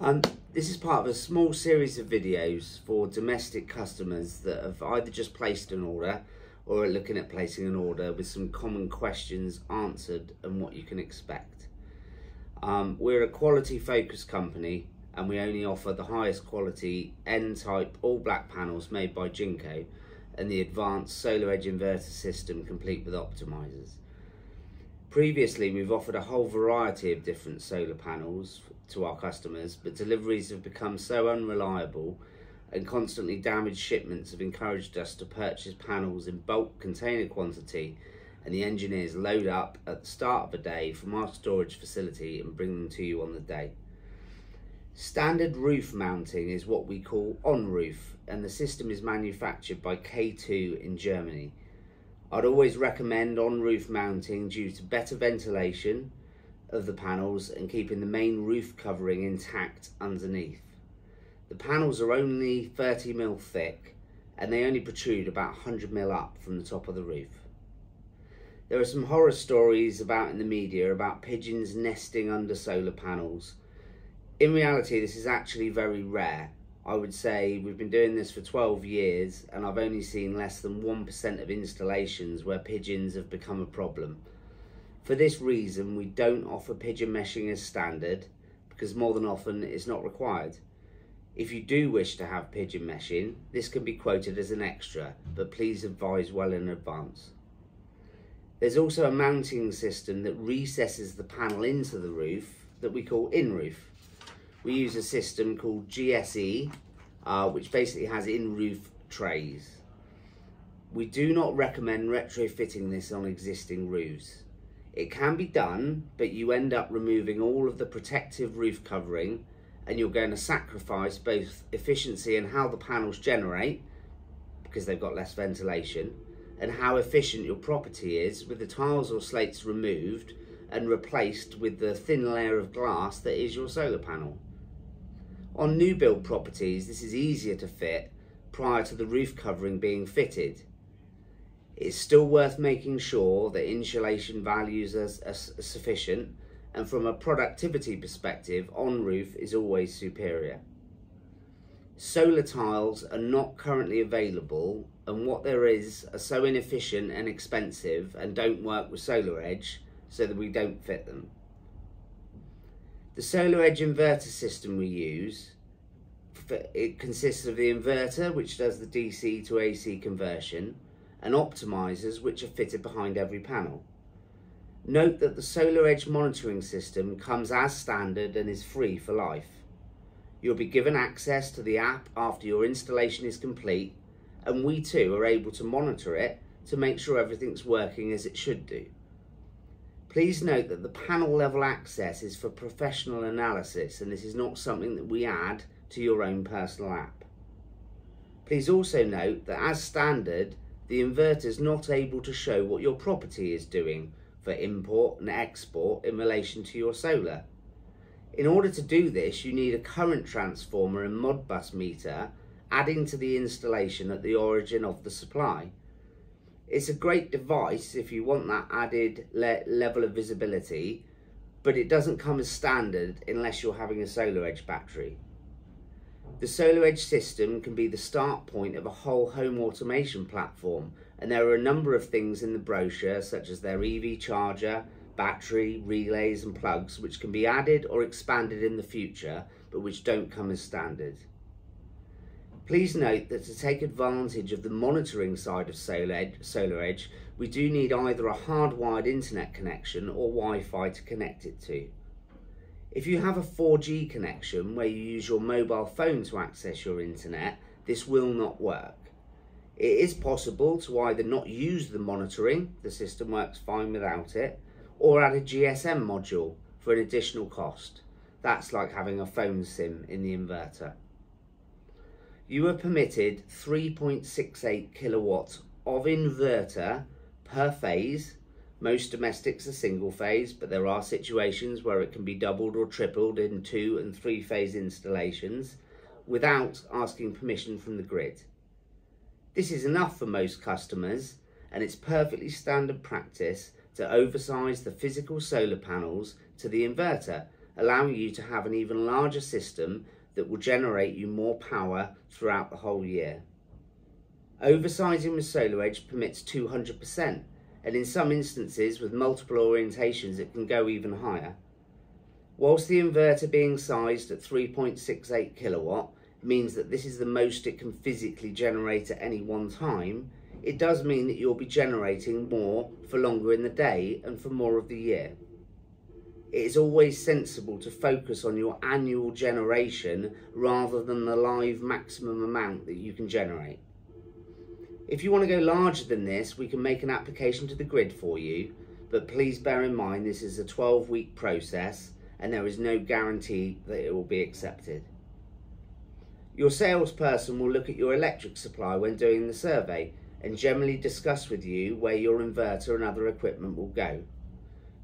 This is part of a small series of videos for domestic customers that have either just placed an order or are looking at placing an order with some common questions answered and what you can expect. Um, we're a quality focused company and we only offer the highest quality N-type all black panels made by Jinko and the advanced SolarEdge inverter system complete with optimizers. Previously, we've offered a whole variety of different solar panels to our customers, but deliveries have become so unreliable and constantly damaged shipments have encouraged us to purchase panels in bulk container quantity and the engineers load up at the start of the day from our storage facility and bring them to you on the day. Standard roof mounting is what we call on roof and the system is manufactured by K2 in Germany. I'd always recommend on-roof mounting due to better ventilation of the panels and keeping the main roof covering intact underneath. The panels are only 30mm thick and they only protrude about 100mm up from the top of the roof. There are some horror stories about in the media about pigeons nesting under solar panels. In reality, this is actually very rare I would say we've been doing this for 12 years and I've only seen less than 1% of installations where pigeons have become a problem. For this reason, we don't offer pigeon meshing as standard because more than often it's not required. If you do wish to have pigeon meshing, this can be quoted as an extra, but please advise well in advance. There's also a mounting system that recesses the panel into the roof that we call in-roof we use a system called GSE, uh, which basically has in-roof trays. We do not recommend retrofitting this on existing roofs. It can be done, but you end up removing all of the protective roof covering and you're going to sacrifice both efficiency and how the panels generate, because they've got less ventilation, and how efficient your property is with the tiles or slates removed and replaced with the thin layer of glass that is your solar panel. On new build properties, this is easier to fit prior to the roof covering being fitted. It's still worth making sure that insulation values are, are sufficient and from a productivity perspective, on roof is always superior. Solar tiles are not currently available and what there is are so inefficient and expensive and don't work with Solar Edge so that we don't fit them. The SolarEdge inverter system we use, it consists of the inverter, which does the DC to AC conversion, and optimizers, which are fitted behind every panel. Note that the SolarEdge monitoring system comes as standard and is free for life. You'll be given access to the app after your installation is complete, and we too are able to monitor it to make sure everything's working as it should do. Please note that the panel level access is for professional analysis and this is not something that we add to your own personal app. Please also note that as standard, the inverter is not able to show what your property is doing for import and export in relation to your solar. In order to do this, you need a current transformer and Modbus meter adding to the installation at the origin of the supply. It's a great device if you want that added le level of visibility, but it doesn't come as standard unless you're having a solar edge battery. The solar edge system can be the start point of a whole home automation platform, and there are a number of things in the brochure, such as their EV charger, battery, relays and plugs, which can be added or expanded in the future, but which don't come as standard. Please note that to take advantage of the monitoring side of SolarEdge, we do need either a hardwired internet connection or Wi-Fi to connect it to. If you have a 4G connection where you use your mobile phone to access your internet, this will not work. It is possible to either not use the monitoring, the system works fine without it, or add a GSM module for an additional cost. That's like having a phone SIM in the inverter you are permitted 3.68 kilowatts of inverter per phase. Most domestics are single phase, but there are situations where it can be doubled or tripled in two and three phase installations without asking permission from the grid. This is enough for most customers and it's perfectly standard practice to oversize the physical solar panels to the inverter allowing you to have an even larger system that will generate you more power throughout the whole year. Oversizing with SolarEdge permits 200%, and in some instances with multiple orientations it can go even higher. Whilst the inverter being sized at 3.68 kilowatt means that this is the most it can physically generate at any one time, it does mean that you'll be generating more for longer in the day and for more of the year. It is always sensible to focus on your annual generation rather than the live maximum amount that you can generate. If you want to go larger than this, we can make an application to the grid for you, but please bear in mind this is a 12 week process and there is no guarantee that it will be accepted. Your salesperson will look at your electric supply when doing the survey and generally discuss with you where your inverter and other equipment will go.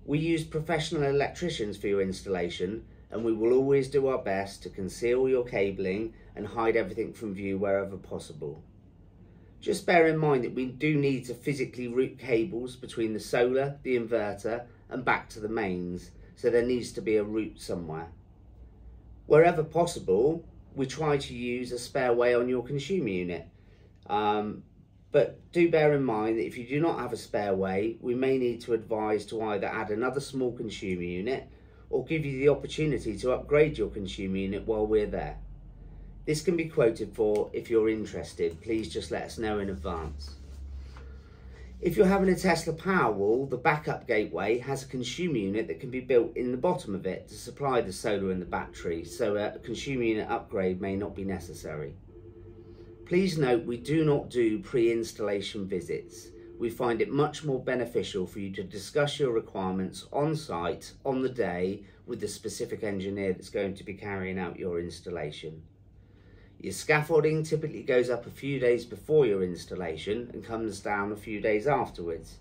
We use professional electricians for your installation and we will always do our best to conceal your cabling and hide everything from view wherever possible. Just bear in mind that we do need to physically route cables between the solar, the inverter and back to the mains, so there needs to be a route somewhere. Wherever possible, we try to use a spare way on your consumer unit. Um, but do bear in mind that if you do not have a spare way, we may need to advise to either add another small consumer unit or give you the opportunity to upgrade your consumer unit while we're there. This can be quoted for if you're interested. Please just let us know in advance. If you're having a Tesla Powerwall, the backup gateway has a consumer unit that can be built in the bottom of it to supply the solar and the battery, so a consumer unit upgrade may not be necessary. Please note we do not do pre-installation visits. We find it much more beneficial for you to discuss your requirements on site on the day with the specific engineer that's going to be carrying out your installation. Your scaffolding typically goes up a few days before your installation and comes down a few days afterwards.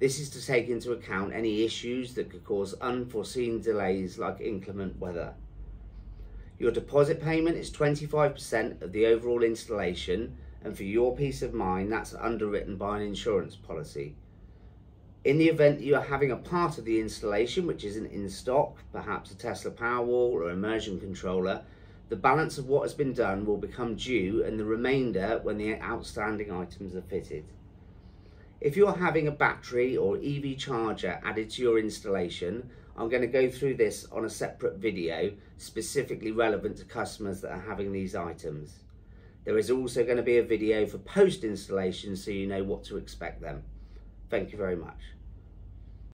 This is to take into account any issues that could cause unforeseen delays like inclement weather. Your deposit payment is 25% of the overall installation and for your peace of mind that's underwritten by an insurance policy. In the event you are having a part of the installation which isn't in stock, perhaps a Tesla Powerwall or immersion controller, the balance of what has been done will become due and the remainder when the outstanding items are fitted. If you're having a battery or EV charger added to your installation, I'm going to go through this on a separate video specifically relevant to customers that are having these items. There is also going to be a video for post installation so you know what to expect then. Thank you very much.